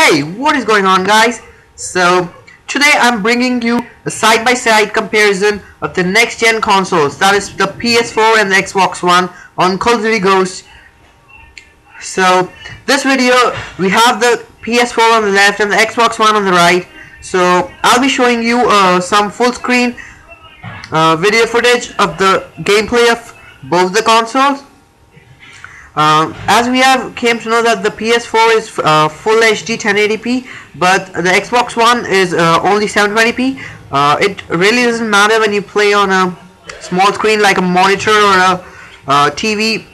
Hey, what is going on guys? So, today I'm bringing you a side-by-side -side comparison of the next-gen consoles, that is the PS4 and the Xbox One on Call of Duty Ghosts. So, this video, we have the PS4 on the left and the Xbox One on the right. So, I'll be showing you uh, some full-screen uh, video footage of the gameplay of both the consoles um, as we have came to know that the PS4 is uh, full HD 1080p but the Xbox One is uh, only 720p uh, it really doesn't matter when you play on a small screen like a monitor or a uh, TV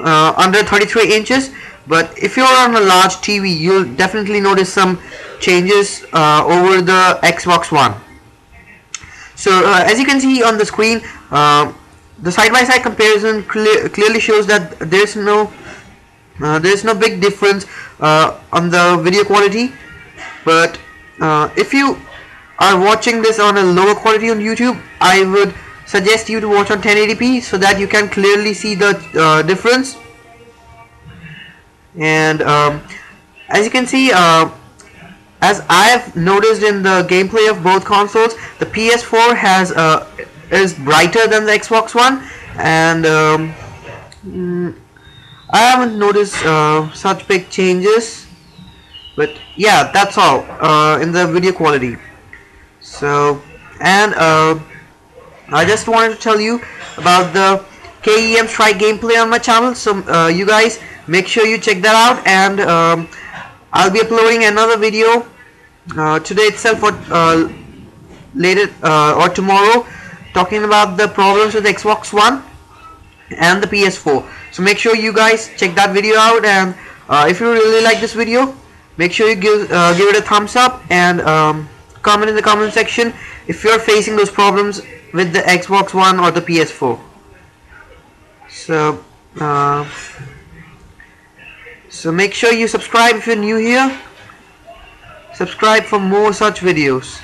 uh, under 33 inches but if you're on a large TV you'll definitely notice some changes uh, over the Xbox One. So as you can see on the screen the side-by-side -side comparison cle clearly shows that there's no uh, there's no big difference uh, on the video quality. But uh, if you are watching this on a lower quality on YouTube I would suggest you to watch on 1080p so that you can clearly see the uh, difference. And um, as you can see uh, as I have noticed in the gameplay of both consoles the PS4 has uh, is brighter than the Xbox One. And um, mm, I haven't noticed uh, such big changes. But yeah that's all uh, in the video quality. So and uh, I just wanted to tell you about the KEM Strike gameplay on my channel. So uh, you guys make sure you check that out. And um, I'll be uploading another video uh, today itself or uh, later or tomorrow talking about the problems with Xbox One and the PS4 so make sure you guys check that video out and uh, if you really like this video make sure you give uh, give it a thumbs up and um, comment in the comment section if you're facing those problems with the Xbox One or the PS4 so uh, so make sure you subscribe if you're new here. Subscribe for more such videos